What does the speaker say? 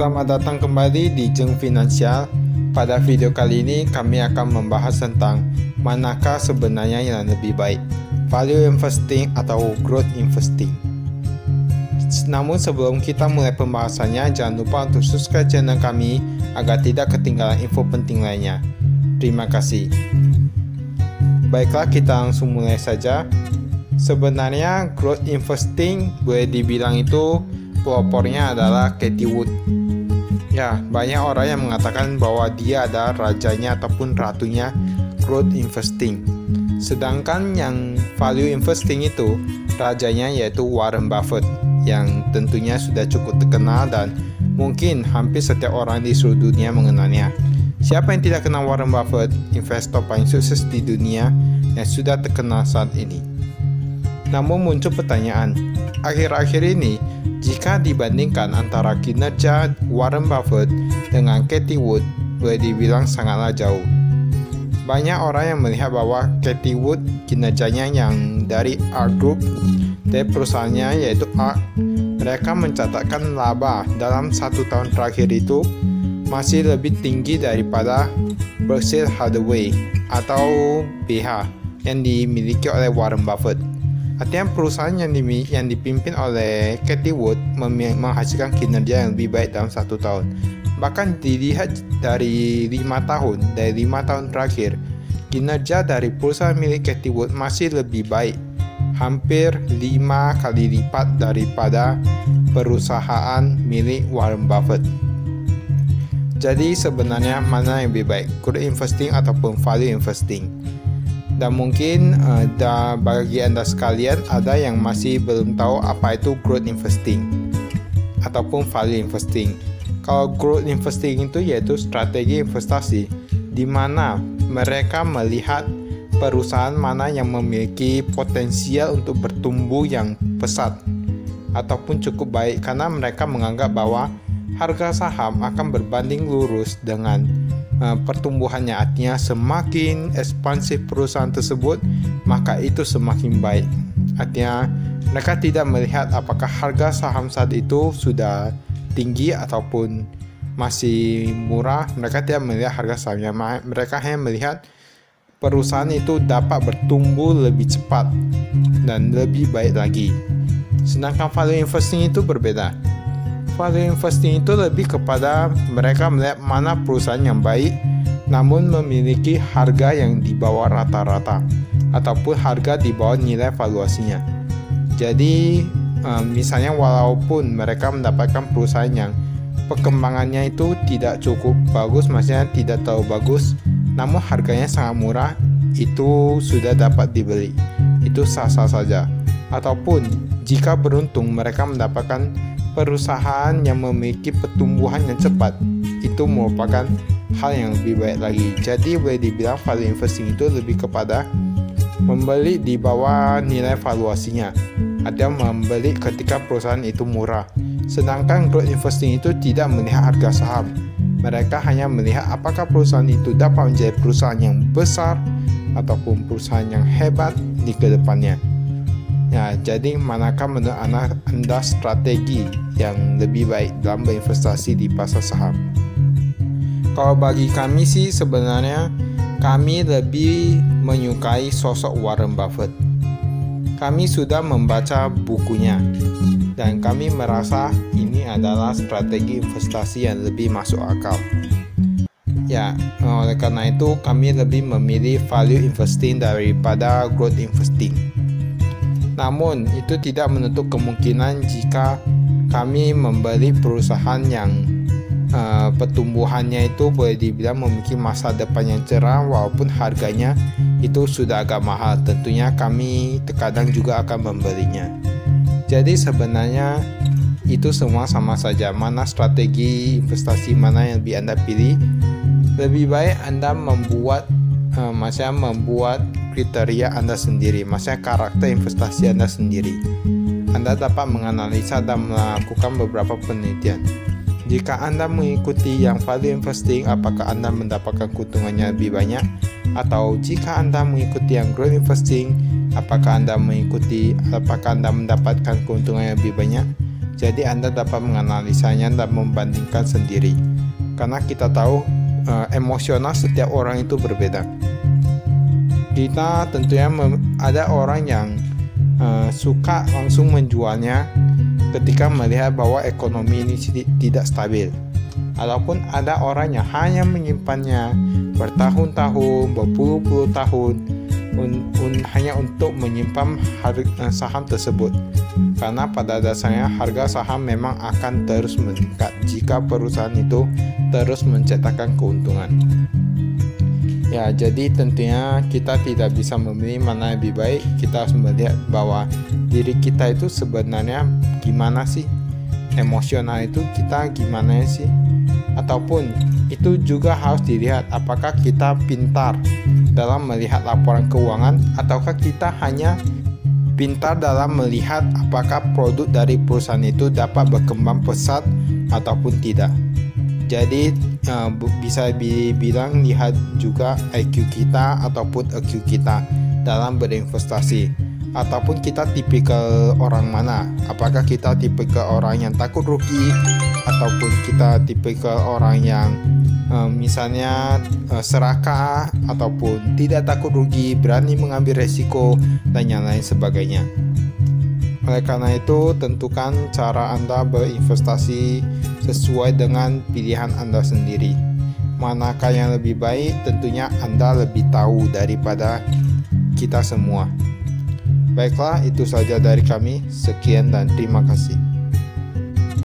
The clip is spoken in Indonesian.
Selamat datang kembali di Jeng Finansial. Pada video kali ini kami akan membahas tentang manakah sebenarnya yang lebih baik, value investing atau growth investing. Namun sebelum kita mulai pembahasannya, jangan lupa untuk subscribe channel kami agar tidak ketinggalan info penting lainnya. Terima kasih. Baiklah kita langsung mulai saja. Sebenarnya growth investing boleh dibilang itu pelopornya adalah Katie Wood Ya, banyak orang yang mengatakan bahwa dia adalah rajanya ataupun ratunya growth investing. Sedangkan yang value investing itu rajanya yaitu Warren Buffett yang tentunya sudah cukup terkenal dan mungkin hampir setiap orang di seluruh dunia mengenalnya. Siapa yang tidak kenal Warren Buffett, investor paling sukses di dunia yang sudah terkenal saat ini? Namun muncul pertanyaan, akhir-akhir ini jika dibandingkan antara kinerja Warren Buffett dengan Katie Wood, boleh dibilang sangatlah jauh. Banyak orang yang melihat bahwa Katie Wood kinerjanya yang dari Art Group dari perusahaannya yaitu Art, mereka mencatatkan laba dalam satu tahun terakhir itu masih lebih tinggi daripada Berkshire Hathaway atau BH yang dimiliki oleh Warren Buffett. Artinya perusahaan yang, dimi, yang dipimpin oleh Cathy Wood menghasilkan kinerja yang lebih baik dalam satu tahun. Bahkan dilihat dari lima tahun, dari lima tahun terakhir, kinerja dari perusahaan milik Cathy Wood masih lebih baik, hampir lima kali lipat daripada perusahaan milik Warren Buffett. Jadi sebenarnya mana yang lebih baik, growth investing ataupun value investing? Dan mungkin uh, da, bagi anda sekalian ada yang masih belum tahu apa itu growth investing ataupun value investing. Kalau growth investing itu yaitu strategi investasi di mana mereka melihat perusahaan mana yang memiliki potensial untuk bertumbuh yang pesat ataupun cukup baik karena mereka menganggap bahwa harga saham akan berbanding lurus dengan uh, pertumbuhannya artinya semakin ekspansif perusahaan tersebut maka itu semakin baik. Artinya mereka tidak melihat apakah harga saham saat itu sudah tinggi ataupun masih murah. Mereka tidak melihat harga sahamnya. Mereka hanya melihat perusahaan itu dapat bertumbuh lebih cepat dan lebih baik lagi. Sedangkan value investing itu berbeda value investing itu lebih kepada mereka melihat mana perusahaan yang baik namun memiliki harga yang di bawah rata-rata ataupun harga di bawah nilai valuasinya. Jadi misalnya walaupun mereka mendapatkan perusahaan yang perkembangannya itu tidak cukup bagus, maksudnya tidak terlalu bagus, namun harganya sangat murah, itu sudah dapat dibeli. Itu sah-sah saja. Ataupun jika beruntung mereka mendapatkan perusahaan yang memiliki pertumbuhan yang cepat itu merupakan hal yang lebih baik lagi. Jadi boleh dibilang value investing itu lebih kepada membeli di bawah nilai valuasinya atau membeli ketika perusahaan itu murah. Sedangkan growth investing itu tidak melihat harga saham. Mereka hanya melihat apakah perusahaan itu dapat menjadi perusahaan yang besar ataupun perusahaan yang hebat di ke depannya. Ya, jadi manakah menurut anda, anda strategi yang lebih baik dalam berinvestasi di pasar saham? Kalau bagi kami sih sebenarnya kami lebih menyukai sosok Warren Buffett. Kami sudah membaca bukunya dan kami merasa ini adalah strategi investasi yang lebih masuk akal. Ya, oleh karena itu kami lebih memilih value investing daripada growth investing. Namun, itu tidak menutup kemungkinan jika kami membeli perusahaan yang uh, pertumbuhannya itu boleh dibilang memiliki masa depan yang cerah walaupun harganya itu sudah agak mahal. Tentunya kami terkadang juga akan membelinya. Jadi sebenarnya itu semua sama saja. Mana strategi investasi mana yang lebih Anda pilih? Lebih baik Anda membuat uh, maksudnya membuat kriteria Anda sendiri, maksudnya karakter investasi Anda sendiri. Anda dapat menganalisa dan melakukan beberapa penelitian. Jika Anda mengikuti yang value investing, apakah Anda mendapatkan keuntungannya lebih banyak? Atau jika Anda mengikuti yang growth investing, apakah Anda mengikuti apakah Anda mendapatkan keuntungan yang lebih banyak? Jadi Anda dapat menganalisanya dan membandingkan sendiri. Karena kita tahu uh, emosional setiap orang itu berbeda. Kita tentunya ada orang yang uh, suka langsung menjualnya ketika melihat bahwa ekonomi ini tidak stabil. Ataupun ada orang yang hanya menyimpannya bertahun-tahun, berpuluh-puluh tahun un, un, hanya untuk menyimpan harga, uh, saham tersebut. Karena pada dasarnya harga saham memang akan terus meningkat jika perusahaan itu terus mencetakkan keuntungan. Ya, jadi tentunya kita tidak bisa memilih mana yang lebih baik. Kita harus melihat bahwa diri kita itu sebenarnya gimana sih? Emosional itu kita gimana sih? Ataupun itu juga harus dilihat apakah kita pintar dalam melihat laporan keuangan ataukah kita hanya pintar dalam melihat apakah produk dari perusahaan itu dapat berkembang pesat ataupun tidak. Jadi uh, bisa dibilang lihat juga IQ kita ataupun EQ kita dalam berinvestasi. Ataupun kita tipikal orang mana? Apakah kita tipikal orang yang takut rugi? Ataupun kita tipikal orang yang uh, misalnya uh, serakah? Ataupun tidak takut rugi berani mengambil resiko dan yang lain sebagainya oleh karena itu, tentukan cara Anda berinvestasi sesuai dengan pilihan Anda sendiri. Manakah yang lebih baik? Tentunya Anda lebih tahu daripada kita semua. Baiklah, itu saja dari kami. Sekian dan terima kasih.